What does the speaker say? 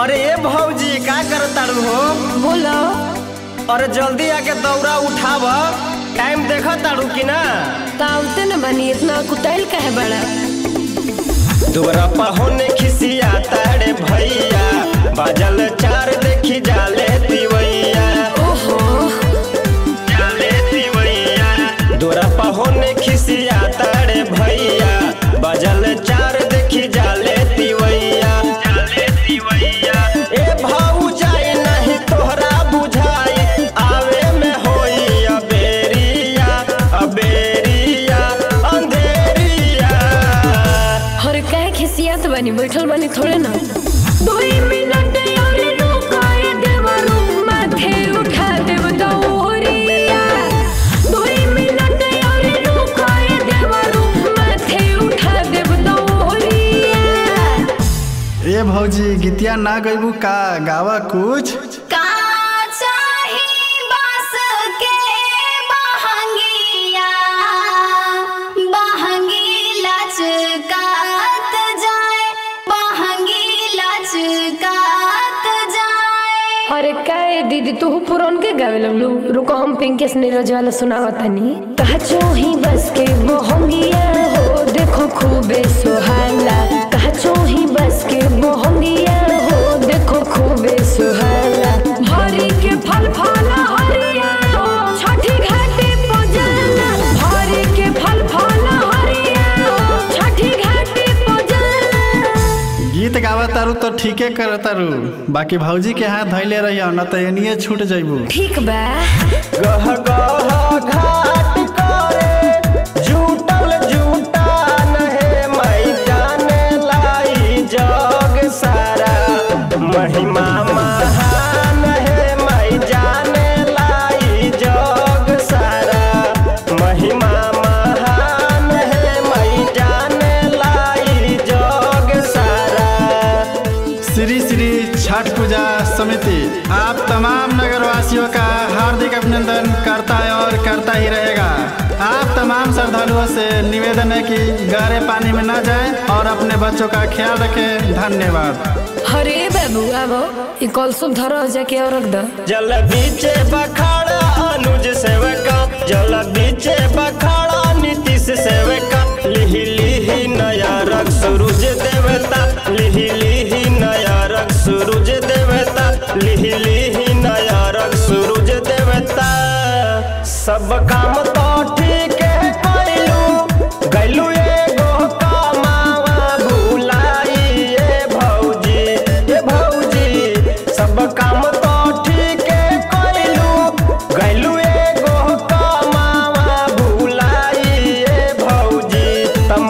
अरे ए भौजी का करताड़ू हो? बोलो। अरे जल्दी आके दौरा उठाव। टाइम देख ताड़ू की ना। तावते न बनी इतना कुटाइल काहे बड़ा। दुबरा पहोने खिसिया ताड़े भैया। बाजल चार देखी जाले दिवैया ओहो। जाले दिवैया दुबरा पहोने खिसिया ताड़े खिसियात बनी बैठल बनी थोड़े ना। दो मिनट और रुकाए देवरू माथे उठा देव दौरिया दो मिनट और रुकाए देवरू माथे उठा देव दौरिया ए भौजी गीतिया ना गईबू का गावा कुछ? का काहे दीदी तू पुरान के गावे लगलू। रुको, हम पिंकेश नीरज वाला सुनावत तनी कहचो ही बस के मोहंगिया हो, देखो खूबे सुहाला कहचो ही बस के गावा तारू तो ठीके कर तारू बाकी भौजी के हाथ धैले रहियो न तो एनिए छूट जइबू। ठीक बा। छठ पूजा समिति। आप तमाम नगरवासियों का हार्दिक अभिनंदन करता है और करता ही रहेगा। आप तमाम श्रद्धालुओं से निवेदन है कि गहरे पानी में न जाएँ और अपने बच्चों का ख्याल रखें। धन्यवाद। हरे बाबू आबो ई कलसुम धरो जाके और रख दो। जल बीचे बखाड़ा अनुज सेवका। जल बीचे बखाड़ा नीतीश सेवका। लिही लिही नया रंग सूरज देवता। लिही सब काम तो ठीक है कैलू भुलाई ए भौजी ए भौजी। सब काम तो ठीक है कैलू भुलाई ए भौजी। न